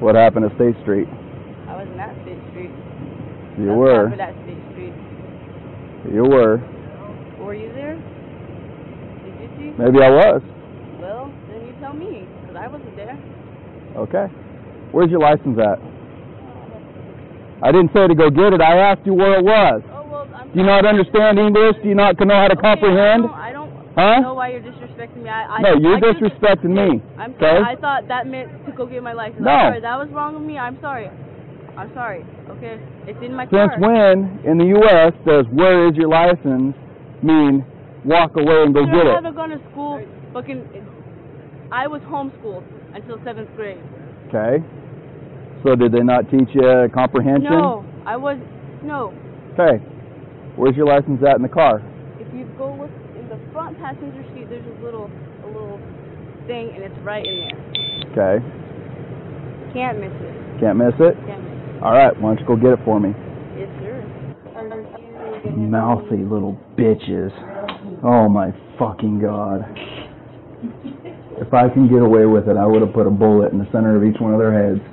What happened at State Street? I wasn't at State Street. You Nothing were. at State Street. You were. Were you there? Did you see? Maybe I was. Well, then you tell me, because I wasn't there. Okay. Where's your license at? I didn't say to go get it. I asked you where it was. Oh, well, I'm Do you not understand English? Do you not know how to Okay, comprehend? I don't, I Huh? know why you're disrespecting me. I, I, No, you're I disrespecting me. I'm Okay? I thought that meant to go get my license. No. I'm sorry. That was wrong of me. I'm sorry. I'm sorry. Okay? It's in my Since car. when in the U.S. does "Where is your license" mean walk away and go Sir, get I it? haven't gone to school. Fucking, I was homeschooled until seventh grade. Okay. So did they not teach you comprehension? No, I was no. Okay. Where's your license at in the car? If you go look in the front passenger seat, there's a little, a little thing, and it's right in there. Okay. Can't miss it. Can't miss it. Can't miss it. All right. Why don't you go get it for me? Yes, sir. Mouthy little bitches. Oh my fucking god. If I can get away with it, I would have put a bullet in the center of each one of their heads.